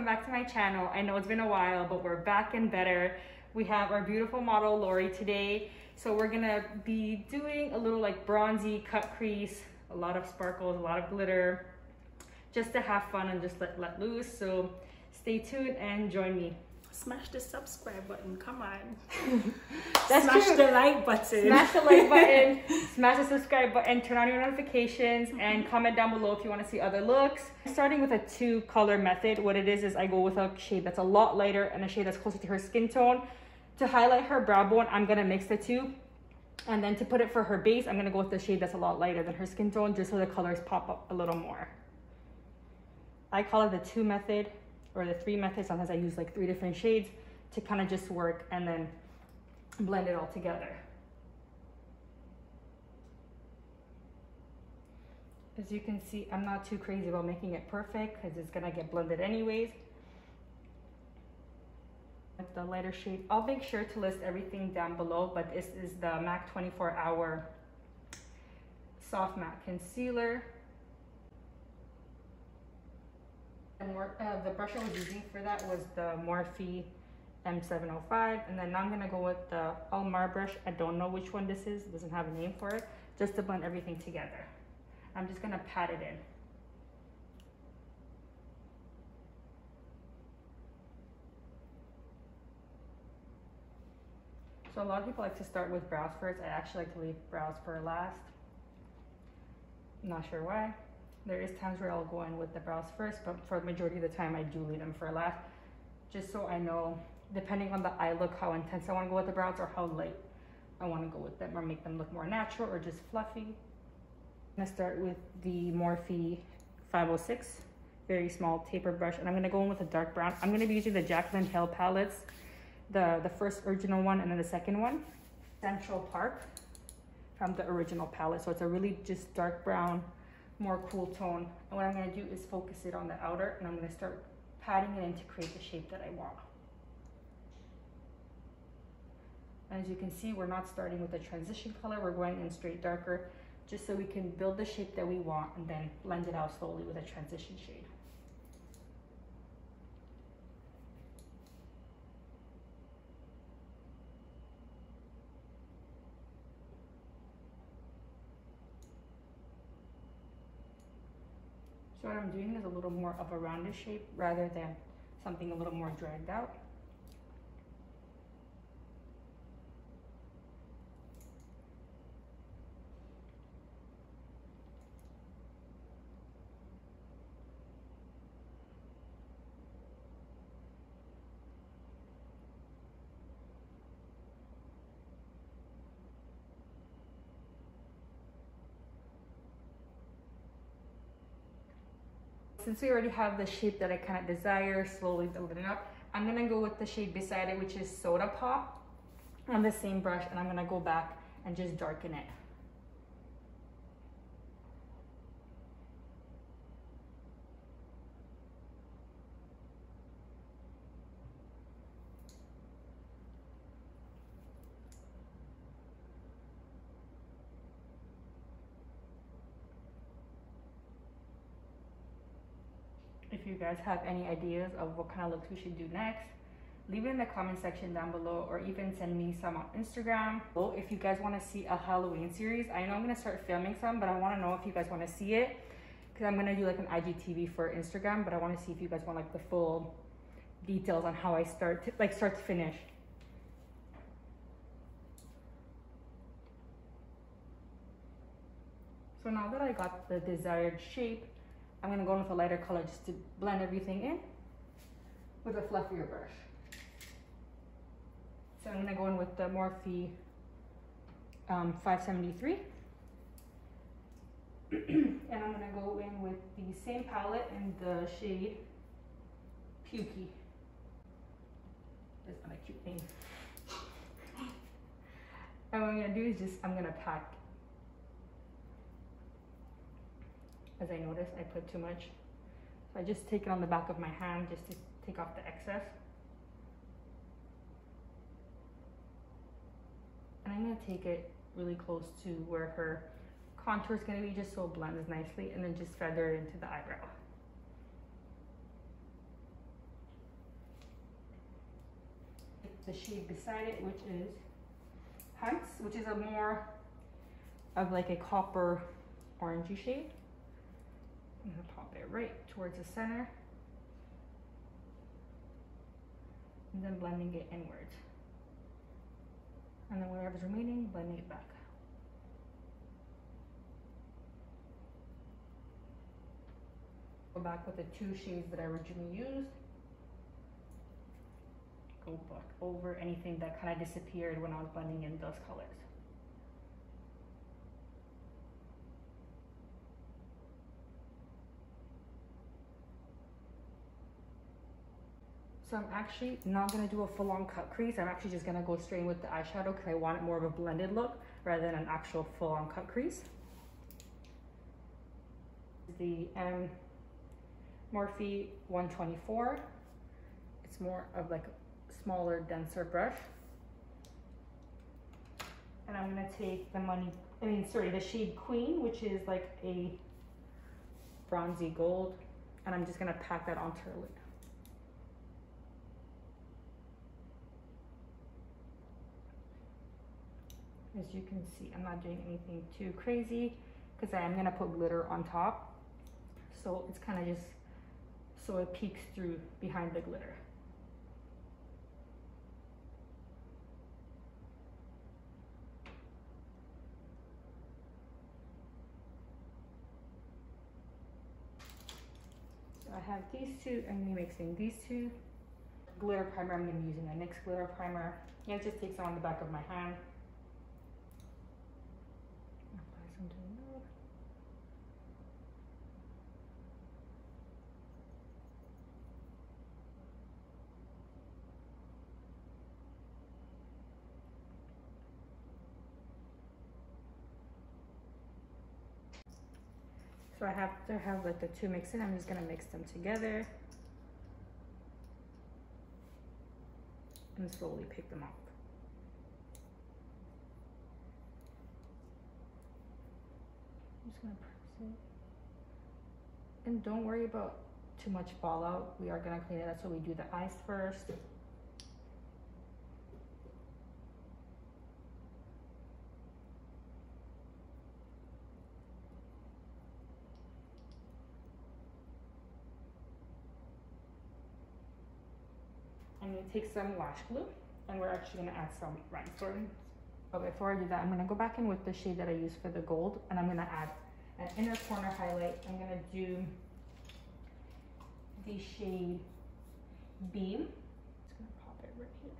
welcome back to my channel. I know it's been a while, but we're back and better. We have our beautiful model Lori today. So we're gonna be doing a little like bronzy cut crease, a lot of sparkles, a lot of glitter, just to have fun and just let, let loose. So stay tuned and join me. Smash the subscribe button, come on. That's Smash true. the like button. Smash the like button, smash the subscribe button, turn on your notifications, and mm-hmm. comment down below if you want to see other looks. Starting with a two color method, what it is is I go with a shade that's a lot lighter and a shade that's closer to her skin tone. To highlight her brow bone, I'm gonna mix the two. And then to put it for her base, I'm gonna go with the shade that's a lot lighter than her skin tone, just so the colors pop up a little more. I call it the two method or the three methods. Sometimes I use like three different shades to kind of just work and then blend it all together. As you can see, I'm not too crazy about making it perfect because it's gonna get blended anyways. With the lighter shade, I'll make sure to list everything down below, but this is the MAC 24 Hour Soft Matte Concealer. And more, uh, the brush I was using for that was the Morphe M705. And then now I'm gonna go with the Alamar brush. I don't know which one this is, it doesn't have a name for it, just to blend everything together. I'm just gonna pat it in. So a lot of people like to start with brows first. I actually like to leave brows for last. not sure why. There is times where I'll go in with the brows first, but for the majority of the time I do leave them for last. Just so I know, depending on the eye look, how intense I wanna go with the brows or how light I wanna go with them or make them look more natural or just fluffy. I'm gonna start with the Morphe 506, very small taper brush, and I'm gonna go in with a dark brown. I'm gonna be using the Jaclyn Hill palettes, the, the first original one and then the second one, Central Park from the original palette. So it's a really just dark brown, more cool tone. And what I'm gonna do is focus it on the outer and I'm gonna start patting it in to create the shape that I want. And as you can see, we're not starting with a transition color, we're going in straight darker, just so we can build the shape that we want and then blend it out slowly with a transition shade. So what I'm doing is a little more of a rounded shape rather than something a little more dragged out. Since we already have the shape that I kind of desire, slowly building it up, I'm gonna go with the shade beside it, which is Soda Pop on the same brush, and I'm gonna go back and just darken it. Guys have any ideas of what kind of looks we should do next leave it in the comment section down below or even send me some on instagram. Well, if you guys want to see a halloween series i know i'm going to start filming some but i want to know if you guys want to see it. Because i'm going to do like an igtv for instagram but i want to see if you guys want like the full details on how i start to, like start to finish. So now that i got the desired shape I'm gonna go in with a lighter color just to blend everything in with a fluffier brush. So I'm gonna go in with the Morphe um, 573. and I'm gonna go in with the same palette in the shade Pukey. That's not a cute name. and what I'm gonna do is just, I'm gonna pack as I noticed I put too much. So I just take it on the back of my hand just to take off the excess. And I'm gonna take it really close to where her contour is gonna be just so it blends nicely and then just feather it into the eyebrow. the shade beside it, which is Hunty, which is a more of like a copper orangey shade. I'm gonna pop it right towards the center. And then blending it inwards. And then whatever's remaining, blending it back. Go back with the two shades that I originally used. Go back over anything that kind of disappeared when I was blending in those colors. So I'm actually not gonna do a full on cut crease. I'm actually just gonna go straight in with the eyeshadow because I want it more of a blended look rather than an actual full on cut crease. The M Morphe 124. It's more of like a smaller, denser brush. And I'm gonna take the money, I mean, sorry, the shade Queen, which is like a bronzy gold. And I'm just gonna pack that onto her lid. As you can see I'm not doing anything too crazy because I am gonna put glitter on top. So it's kind of just so it peeks through behind the glitter. So I have these two I'm gonna be mixing these two. Glitter primer I'm gonna be using the NYX glitter primer. And it just takes on the back of my hand So I have to have like the two mixed in. I'm just gonna mix them together. And slowly pick them up. Just gonna press it. And don't worry about too much fallout. We are gonna clean it up, so we do the eyes first. I'm gonna take some lash glue and we're actually gonna add some rhinestones. But before I do that, I'm gonna go back in with the shade that I used for the gold and I'm gonna add an inner corner highlight. I'm gonna do the shade Beam. Just gonna pop it right here.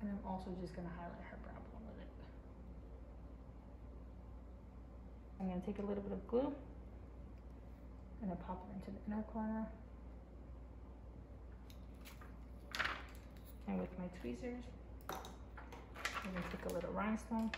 And I'm also just gonna highlight her brow bone with it. I'm gonna take a little bit of glue and then pop it into the inner corner. And with my tweezers, I'm gonna take a little rhinestone.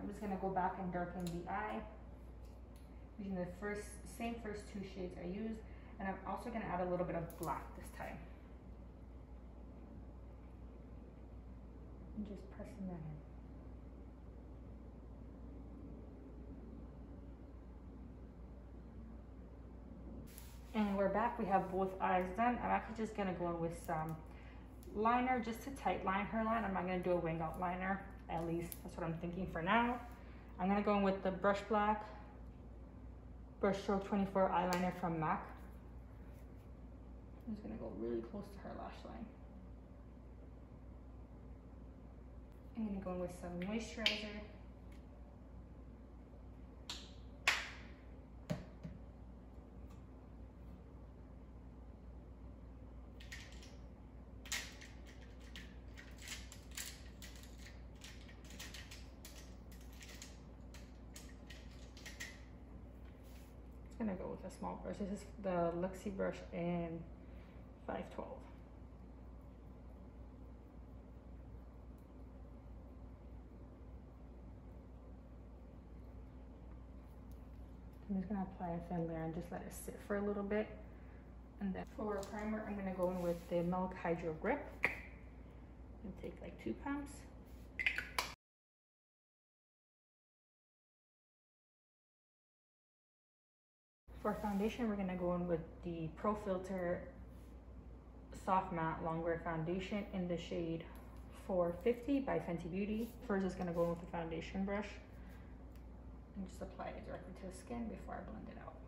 I'm just gonna go back and darken the eye using the first same first two shades I used and I'm also gonna add a little bit of black this time. I'm just pressing that in. And we're back, we have both eyes done. I'm actually just gonna go in with some liner just to tight line her line. I'm not gonna do a wing out liner, at least that's what I'm thinking for now. I'm gonna go in with the brush black, brush stroke 24 eyeliner from MAC. I'm just gonna go really close to her lash line. I'm gonna go in with some moisturizer. Gonna go with a small brush. This is the Luxie brush in 512. I'm just gonna apply a thin layer and just let it sit for a little bit. And then for primer, I'm gonna go in with the Milk Hydro Grip. And take like two pumps. For foundation, we're gonna go in with the Pro Filt'r Soft Matte Longwear Foundation in the shade 450 by Fenty Beauty. First, it's gonna go in with the foundation brush and just apply it directly to the skin before I blend it out.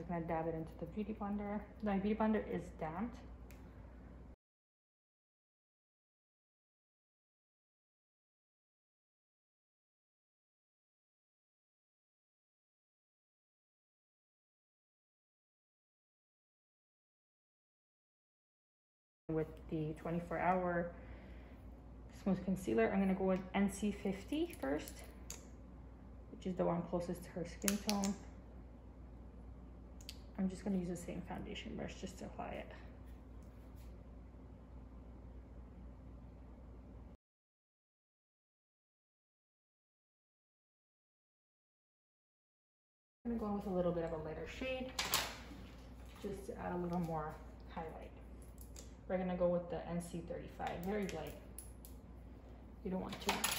Just gonna dab it into the beauty blender. My beauty blender is damped. With the 24 hour smooth concealer, I'm gonna go with NC50 first, which is the one closest to her skin tone. I'm just gonna use the same foundation brush just to apply it. I'm gonna go with a little bit of a lighter shade, just to add a little more highlight. We're gonna go with the NC35, very light. You don't want too much.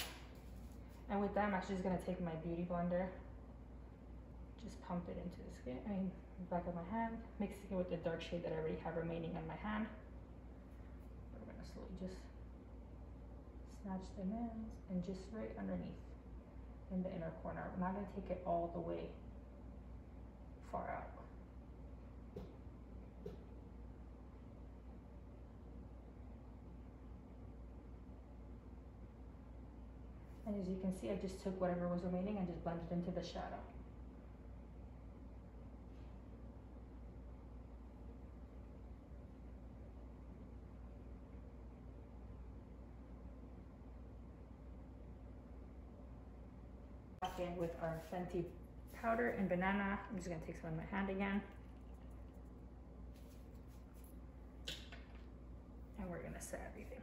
And with that, I'm actually just gonna take my beauty blender, just pump it into the skin, I mean, back of my hand, mixing it with the dark shade that I already have remaining on my hand. We're gonna slowly just snatch them in and just right underneath in the inner corner. We're not gonna take it all the way far out. And as you can see, I just took whatever was remaining and just blended into the shadow. In with our Fenty powder and banana. I'm just gonna take some in my hand again. And we're gonna set everything.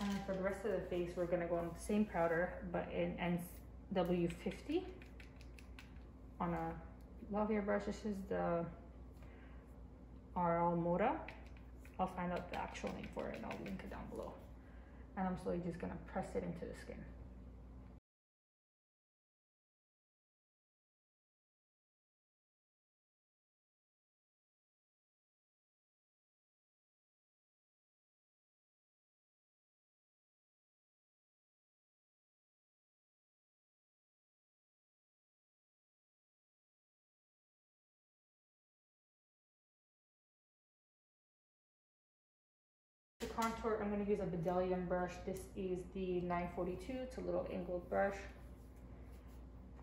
And for the rest of the face, we're gonna go on the same powder, but in NW50 on a lavalier brush. This is the RL Moda. I'll find out the actual name for it and I'll link it down below. And I'm slowly just gonna press it into the skin. Contour, I'm gonna use a Bdellium brush. This is the 942. It's a little angled brush.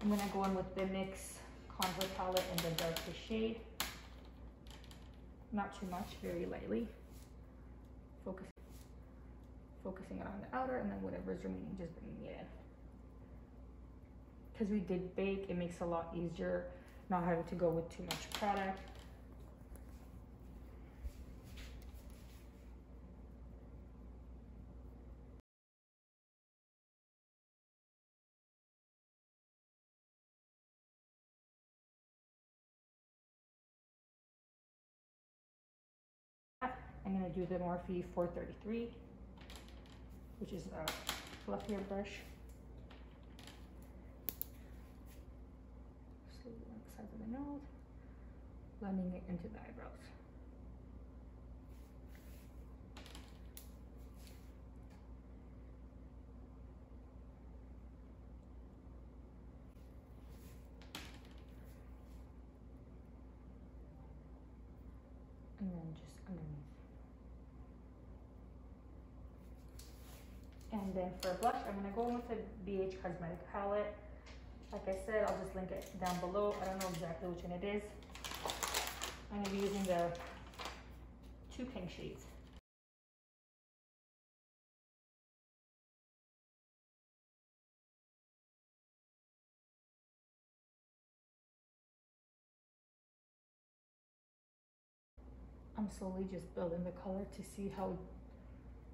I'm gonna go in with the NYX contour palette in the darkest shade. Not too much, very lightly. Focus, focusing it on the outer and then whatever's remaining, just bringing it in. Because we did bake, it makes it a lot easier not having to go with too much product. gonna do the Morphe 433, which is a fluffier brush. So on the sides of the nose, blending it into the eyebrows. and then just underneath. Then for blush, I'm gonna go in with the BH Cosmetic palette. Like I said, I'll just link it down below. I don't know exactly which one it is. I'm gonna be using the two pink shades. I'm slowly just building the color to see how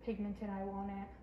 pigmented I want it.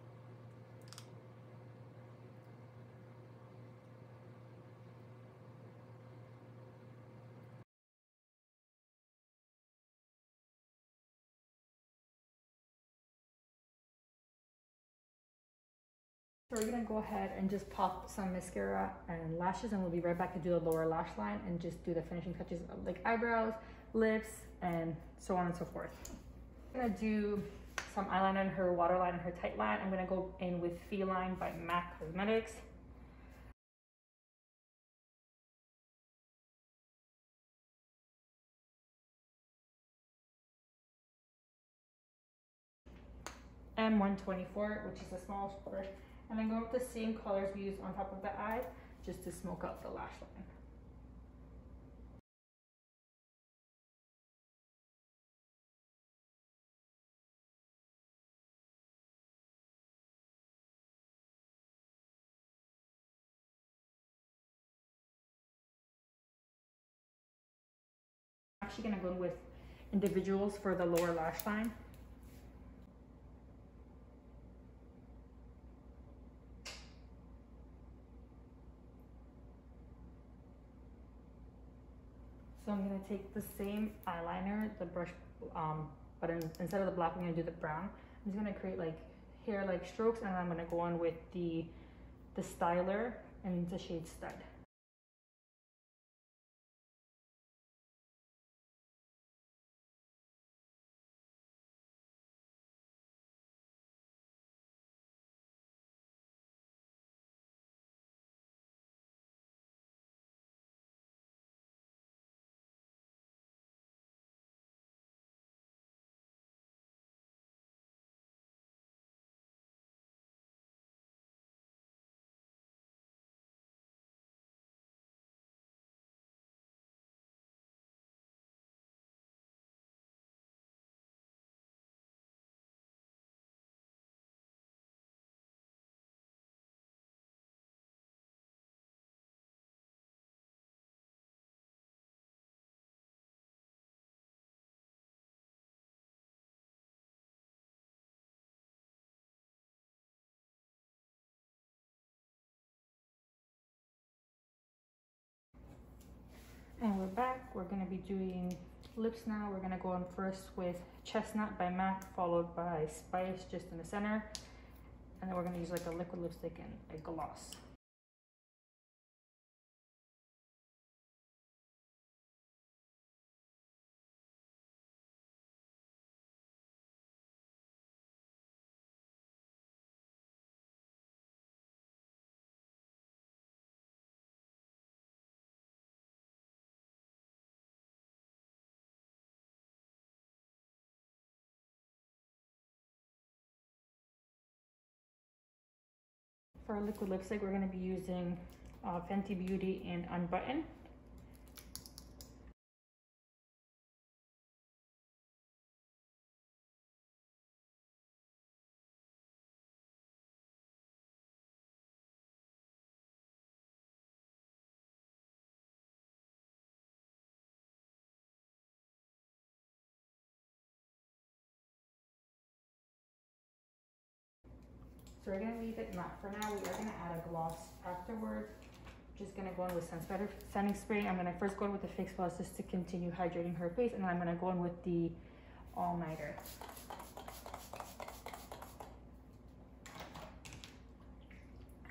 we're gonna go ahead and just pop some mascara and lashes and we'll be right back to do the lower lash line and just do the finishing touches of like eyebrows, lips, and so on and so forth. I'm gonna do some eyeliner in her waterline and her tight line. I'm gonna go in with Feline by MAC Cosmetics. M124, which is the smallest brush. And then go with the same colors we used on top of the eye, just to smoke out the lash line. I'm actually gonna go with individuals for the lower lash line. So I'm gonna take the same eyeliner, the brush, um, but in, instead of the black, I'm gonna do the brown. I'm just gonna create like hair-like strokes and I'm gonna go on with the, the styler and the shade stud. And we're back. We're gonna be doing lips now. We're gonna go on first with Chestnut by MAC, followed by Spice just in the center. And then we're gonna use like a liquid lipstick and a gloss. For our liquid lipstick, we're gonna be using uh, Fenty Beauty and Unbutton. So we're gonna leave it matte for now. We are gonna add a gloss afterwards. Just gonna go in with Sunspetter Setting Spray. I'm gonna first go in with the Fix Plus just to continue hydrating her face, and then I'm gonna go in with the All Nighter.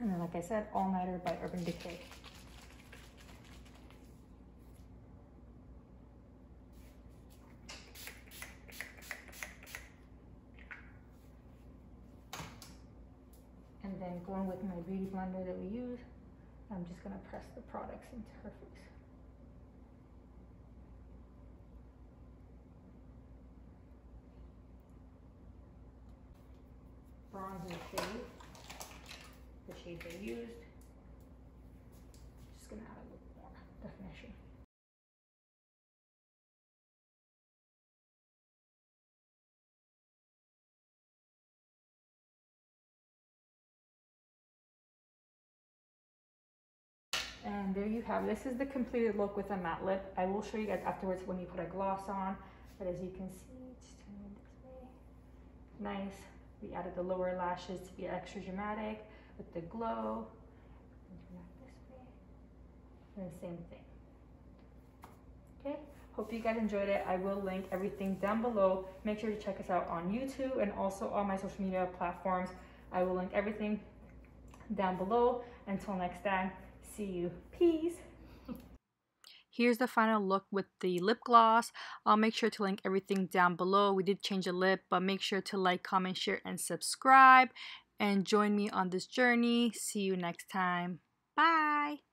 And then, like I said, All Nighter by Urban Decay. And then going with my beauty blender that we use, I'm just gonna press the products into her face. Bronzer shade, the shade they used. And there you have, this is the completed look with a matte lip. I will show you guys afterwards when you put a gloss on, but as you can see, just turn it this way. Nice. We added the lower lashes to be extra dramatic with the glow. And the same thing. Okay, hope you guys enjoyed it. I will link everything down below. Make sure to check us out on YouTube and also on my social media platforms. I will link everything down below. Until next time, see you. Peace. Here's the final look with the lip gloss. I'll make sure to link everything down below. We did change the lip, but make sure to like, comment, share, and subscribe. And join me on this journey. See you next time. Bye.